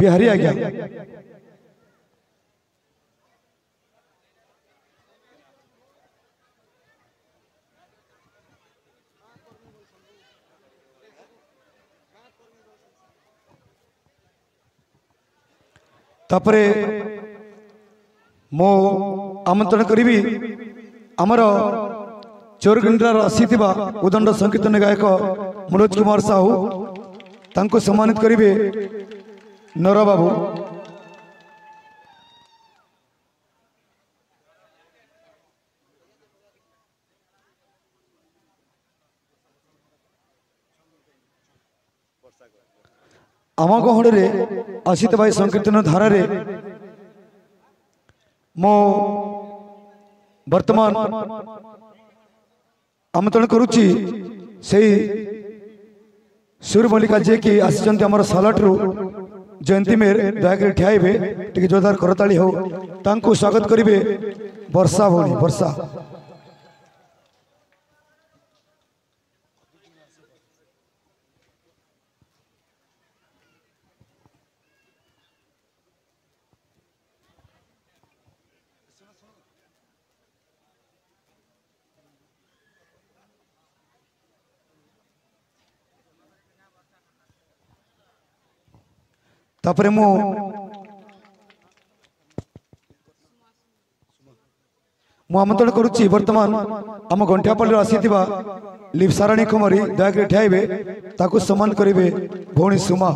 बिहारी आ गया तापरे मो आमंत्रण करी आमर चौरगंडार आसी उदंड संकीर्तन गायक मनोज कुमार साहू तांको सम्मानित करेंगे নরবাবু ଆମ ଗହଣରେ ଆସିଥିବା ଏହି ସଂକୀର୍ତ୍ତନ ଧାରାରେ ମୁଁ ବର୍ତ୍ତମାନ ଆମନ୍ତ୍ରଣ କରୁଛି ସେଇ ସୁର ମଲ୍ଲିକା ଯିଏକି ଆସିଛନ୍ତି ଆମର ସାଲାଟରୁ जयंती मेहर दयाकर ठिया जोरदार करताली हो स्वागत करेंगे वर्षा भाई वर्षा ତାପରେ ମୁଁ ମୁଁ ଆମନ୍ତ୍ରଣ କରୁଛି ବର୍ତ୍ତମାନ ଆମ ଗଣ୍ଠିଆପଲ୍ଲୀରୁ ଆସିଥିବା ଲିପ୍ସାରାଣୀ କୁମାରୀ ଦୟାକରି ଠିଆ ହେବେ ତାକୁ ସମ୍ମାନ କରିବେ ଭଉଣୀ ସୁମା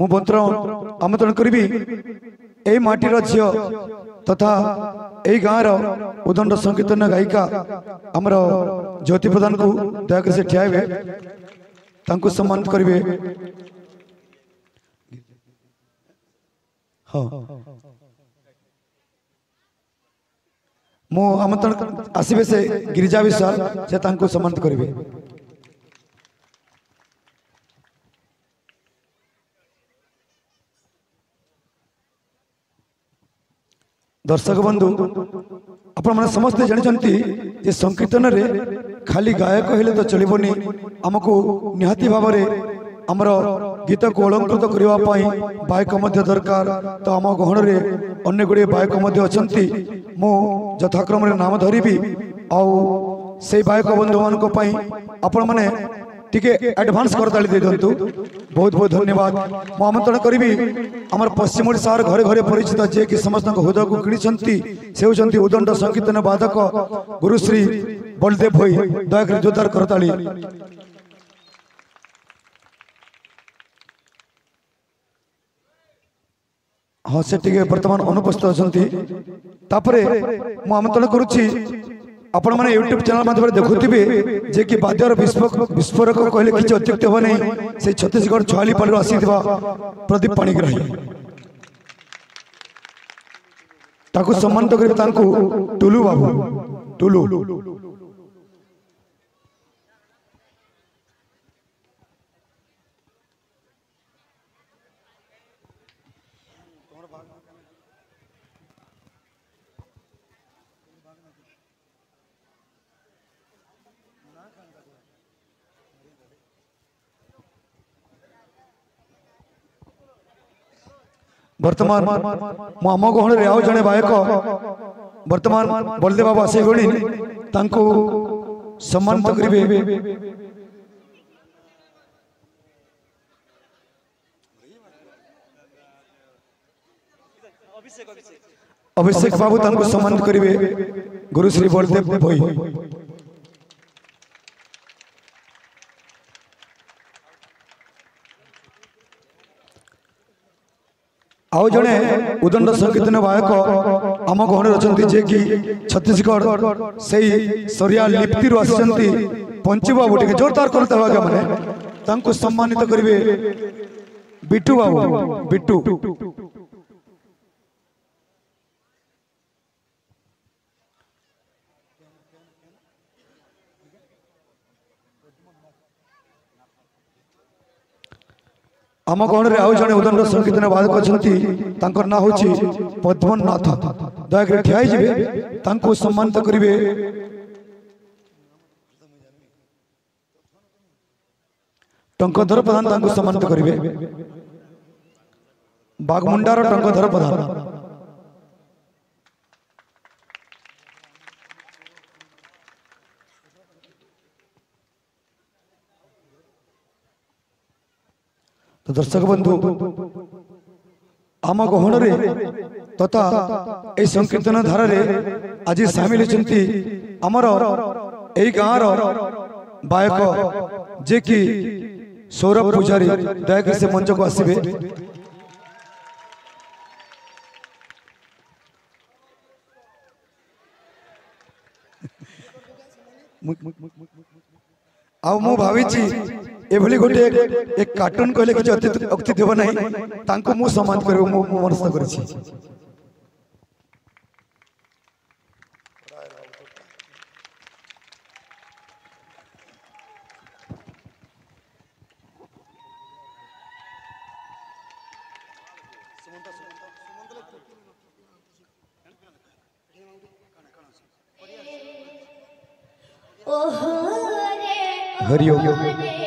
ମୁଁ ବନ୍ତ୍ର ଆମନ୍ତ୍ରଣ କରିବି এই মাটির ঝিও তথা এই গাঁর উদণ্ড সংকীর্তন গায়িকা আমার জ্যোতি প্রধান দয়াকরি সে ঠিয়া হবে তাঁকু সম্মানিত করবে হ্যাঁ মু আমন্ত্রণ আসবে সে গিরিজা বিশ্বাস সে তাঁকু সম্মানিত করবে ଦର୍ଶକ ବନ୍ଧୁ ଆପଣମାନେ ସମସ୍ତେ ଜାଣିଛନ୍ତି ଯେ ସଂକୀର୍ତ୍ତନରେ ଖାଲି ଗାୟକ ହେଲେ ତ ଚଳିବନି ଆମକୁ ନିହାତି ଭାବରେ ଆମର ଗୀତକୁ ଅଳଙ୍କୃତ କରିବା ପାଇଁ ବାୟକ ମଧ୍ୟ ଦରକାର ତ ଆମ ଗହଣରେ ଅନେକ ଗୁଡ଼ିଏ ବାୟକ ମଧ୍ୟ ଅଛନ୍ତି ମୁଁ ଯଥାକ୍ରମରେ ନାମ ଧରିବି ଆଉ ସେଇ ବାୟକ ବନ୍ଧୁମାନଙ୍କ ପାଇଁ ଆପଣମାନେ टिके एडवांस दिखाई बहुत बहुत धन्यवाद मुंत्रण करी आम पश्चिम ओडार घरे घरे परिचित जे कि समस्त हृदय को किणी से उदंड संकीर्तन बाधक गुरुश्री बलदेव भई दया जोरदार करता हाँ से टे बर्तमान अनुपस्थित अच्छा मुंत्रण करुच्ची आपण माने YouTube चैनल माध्यम रे देखुतिबे जे कि बाद्यर विस्फोट विस्फोटक कहले किछ अत्यक्त हो नै से छत्तीसगढ़ छवाली पल आसी थिबा प्रदीप पाणिग्रही ताकु सम्मान त करे टुलु बाबू टुलु वर्तमान मो आम गहन आज जन गायक बर्तमान बलदेव बाबू आस गणी सम्मान तो कर अभिषेक बाबू सम्मान तो करेंगे गुरु श्री बलदेव भाई आउ जने उदंड संगीत नवायक आम गहणी अच्छा जे कि छत्तीशगढ़ से सरिया लिप्तिर आसी पंची बाबू टे जोरदार करते मैंने सम्मानित करेंगे बिटु बाबू बिटु, बिटु।, बिटु।, बिटु।, ଆମ ଗହଣରେ ଆଉ ଜଣେ ଉଦଣ୍ଡ ସଙ୍ଗୀତନ ବାଦକ ଅଛନ୍ତି ତାଙ୍କର ନାଁ ହେଉଛି ପଦ୍ମନାଥ ଦୟାକରି ଠିଆ ହେଇଯିବେ ତାଙ୍କୁ ସମ୍ମାନିତ କରିବେ ଟଙ୍କଧର ପ୍ରଧାନ ତାଙ୍କୁ ସମ୍ମାନିତ କରିବେ ବାଘମୁଣ୍ଡାର ଟଙ୍କଧର ପ୍ରଧାନ তো দর্শক বন্ধু আম গহণরে তথা এই সংকীর্তন ধারারে আজ সামিল হয়েছেন আমার এই গাঁর বায়ক যে কি সৌরভ পূজারী দয়াকরি সে মঞ্চক আসবে আউ মু ভাবিছি एभली गोटे एक कार्टून कहले कि अक्ति देव ना मुझे समाप्त कर मनस्थ कर हरिओम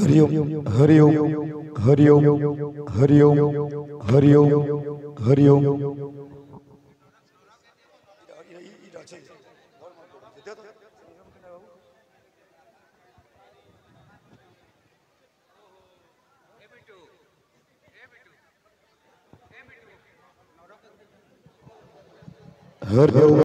हरिओम हरिओम हरिओम हरिओम हरिओम हरिओम हरिओम